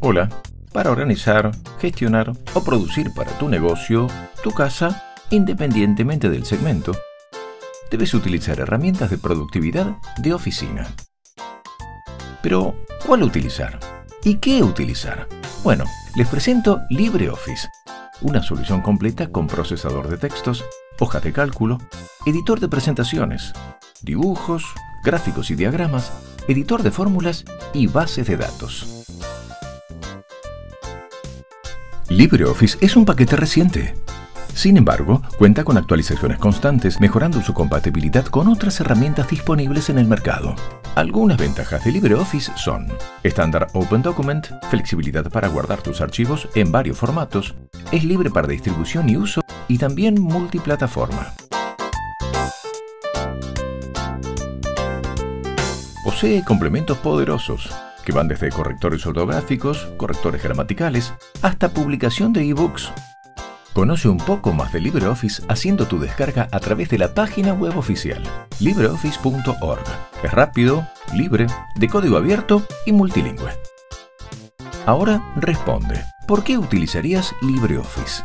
Hola, para organizar, gestionar o producir para tu negocio, tu casa, independientemente del segmento, debes utilizar herramientas de productividad de oficina. Pero, ¿cuál utilizar? ¿Y qué utilizar? Bueno, les presento LibreOffice, una solución completa con procesador de textos, hojas de cálculo, editor de presentaciones, dibujos, gráficos y diagramas, editor de fórmulas y bases de datos. LibreOffice es un paquete reciente. Sin embargo, cuenta con actualizaciones constantes, mejorando su compatibilidad con otras herramientas disponibles en el mercado. Algunas ventajas de LibreOffice son estándar Open Document, flexibilidad para guardar tus archivos en varios formatos, es libre para distribución y uso y también multiplataforma. Posee complementos poderosos que van desde correctores ortográficos, correctores gramaticales, hasta publicación de ebooks. Conoce un poco más de LibreOffice haciendo tu descarga a través de la página web oficial libreoffice.org. Es rápido, libre, de código abierto y multilingüe. Ahora responde, ¿por qué utilizarías LibreOffice?